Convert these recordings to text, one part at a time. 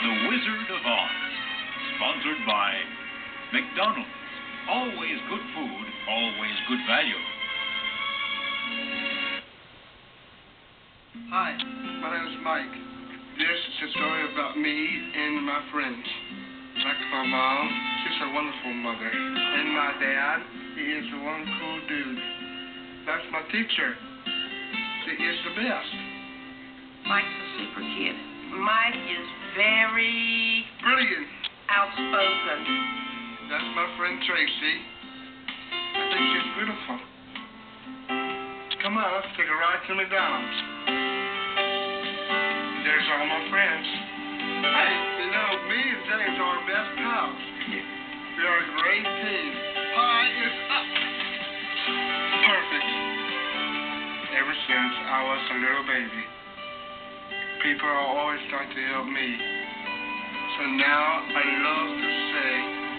The Wizard of Oz. Sponsored by McDonald's. Always good food, always good value. Hi, my name is Mike. This is a story about me and my friends. Like my mom, she's a wonderful mother. And my dad, he is the one cool dude. That's my teacher. She is the best. Mike's a super kid. Mike is very Brilliant. outspoken. That's my friend Tracy. I think she's beautiful. Come on, let's take a ride to McDonald's. There's all my friends. Hey, you know, me and James are our best pals. We are a great team. Pie is up. Perfect. Ever since I was a little baby, people are always trying to help me. So now I love to say,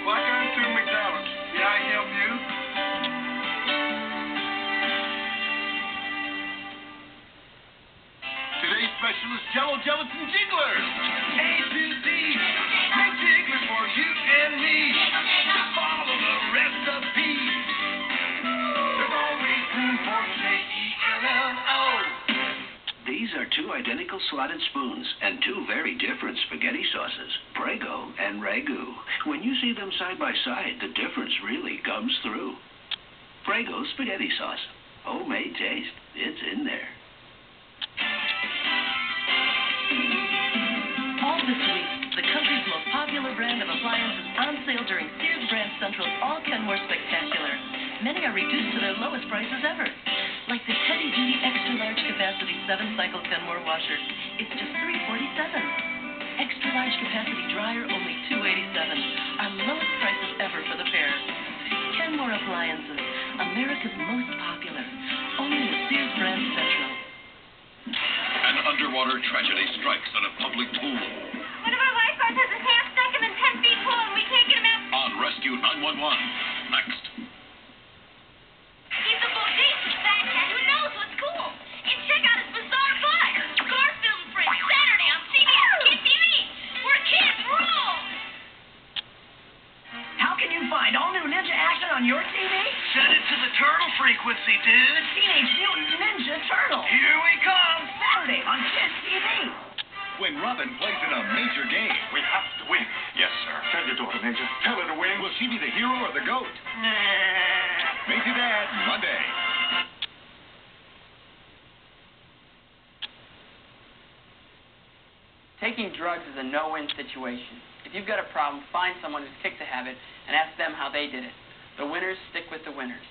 welcome to McDonald's. May I help you? Today's special is Jello Gelatin Jigglers. A to Z. These are two identical slotted spoons and two very different spaghetti sauces, Prego and Ragu. When you see them side by side, the difference really comes through. Prego spaghetti sauce. Homemade taste. It's in there. All this week, the country's most popular brand of appliances on sale during Sears Brand Central's All Kenmore Spectacular. Many are reduced to their lowest prices ever. Like the heavy-duty Extra Large Capacity 7 Cycle Kenmore Washer. It's just 347. Extra Large Capacity Dryer, only 287. Our lowest prices ever for the pair. Kenmore Appliances, America's most popular. Only at Sears Brand Central. An underwater tragedy strikes on a public can find all new ninja action on your TV? Set it to the turtle frequency, dude. Teenage Mutant Ninja Turtle. Here we come. Saturday on Kids TV. When Robin plays in a major game. We have to win. Yes, sir. Tell your daughter, Major. Tell her to win. Will she be the hero or the goat? Major Dad, Monday. Taking drugs is a no-win situation. If you've got a problem, find someone who's kicked the habit and ask them how they did it. The winners stick with the winners.